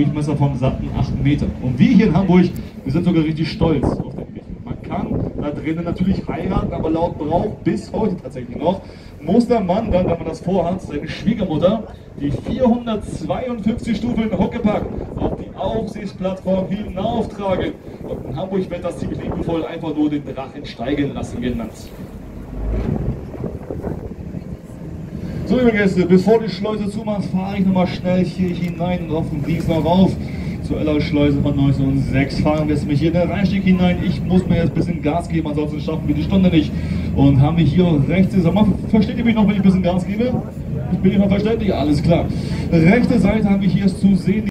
Durchmesser von satten 8 Meter. Und wir hier in Hamburg, wir sind sogar richtig stolz auf den Michel. Man kann da drinnen natürlich heiraten, aber laut Brauch bis heute tatsächlich noch, muss der Mann dann, wenn man das vorhat, seine Schwiegermutter die 452 Stufen Huckepack auf die Aufsichtsplattform hinauftragen. Und in Hamburg wird das ziemlich liebevoll einfach nur den Drachen steigen lassen genannt. So, liebe Gäste, bevor die Schleuse zumacht, fahre ich nochmal schnell hier hinein und auf den Dienstag rauf zur Eller-Schleuse von 1906. Fahren wir jetzt mich hier in den Reinstieg hinein. Ich muss mir jetzt ein bisschen Gas geben, ansonsten schaffen wir die Stunde nicht. Und haben wir hier rechts, sag mal, versteht ihr mich noch, wenn ich ein bisschen Gas gebe? Ich bin immer verständlich, alles klar. Rechte Seite haben wir hier zu sehen.